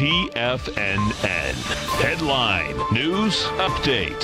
TFNN. Headline News Update.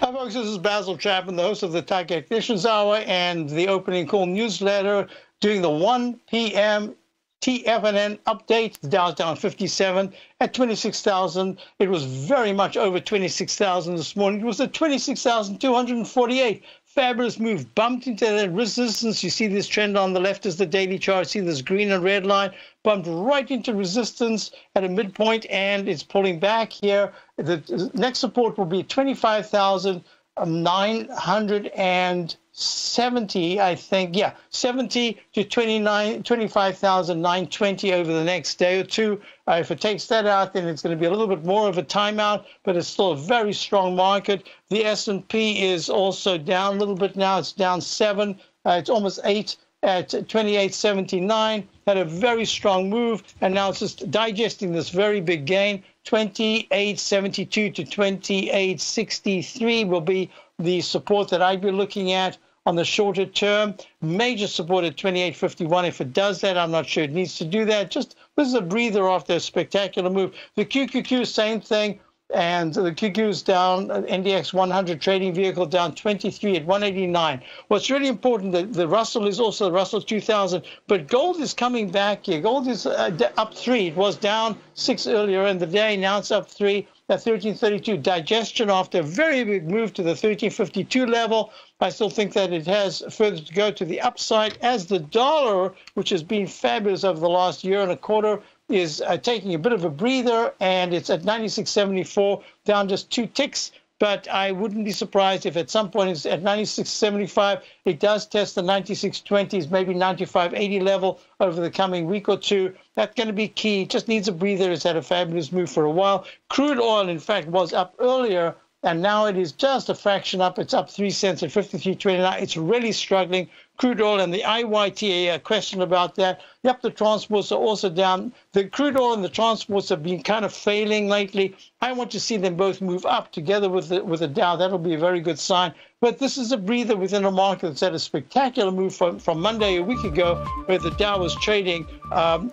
Hi, folks. This is Basil Chapman, the host of the Tech Technicians Hour and the opening call newsletter, doing the 1 p.m. TFNN update. The Dow's down 57 at 26,000. It was very much over 26,000 this morning. It was at 26,248. Fabulous move, bumped into that resistance. You see this trend on the left is the daily chart. See this green and red line bumped right into resistance at a midpoint, and it's pulling back here. The next support will be 25,000. 970, I think, yeah, 70 to 29, 25,920 over the next day or two. Uh, if it takes that out, then it's going to be a little bit more of a timeout, but it's still a very strong market. The S&P is also down a little bit now. It's down seven. Uh, it's almost eight at 28.79. Had a very strong move, and now it's just digesting this very big gain. 28.72 to 28.63 will be the support that I'd be looking at on the shorter term. Major support at 28.51. If it does that, I'm not sure it needs to do that. Just this is a breather off a spectacular move. The QQQ, same thing. And the QQ is down, NDX 100 trading vehicle down 23 at 189. What's really important, the, the Russell is also the Russell 2000, but gold is coming back here. Gold is uh, up three. It was down six earlier in the day. Now it's up three at 1332. Digestion after a very big move to the 1352 level. I still think that it has further to go to the upside as the dollar, which has been fabulous over the last year and a quarter, is uh, taking a bit of a breather and it's at 96.74, down just two ticks. But I wouldn't be surprised if at some point it's at 96.75, it does test the 96.20s, maybe 95.80 level over the coming week or two. That's going to be key. Just needs a breather. It's had a fabulous move for a while. Crude oil, in fact, was up earlier and now it is just a fraction up. It's up three cents at 53.29. It's really struggling. Crude oil and the IYTA, question about that. Yep, the transports are also down. The crude oil and the transports have been kind of failing lately. I want to see them both move up together with the, with the Dow. That'll be a very good sign. But this is a breather within a market that's had a spectacular move from, from Monday a week ago, where the Dow was trading um,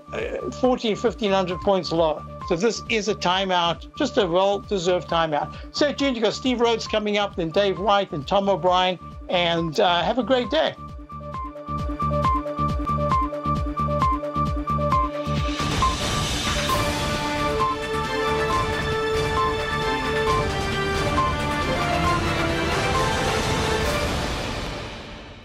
14, 1500 points lower. So this is a timeout, just a well-deserved timeout. Stay tuned. You've got Steve Rhodes coming up, then Dave White and Tom O'Brien, and uh, have a great day.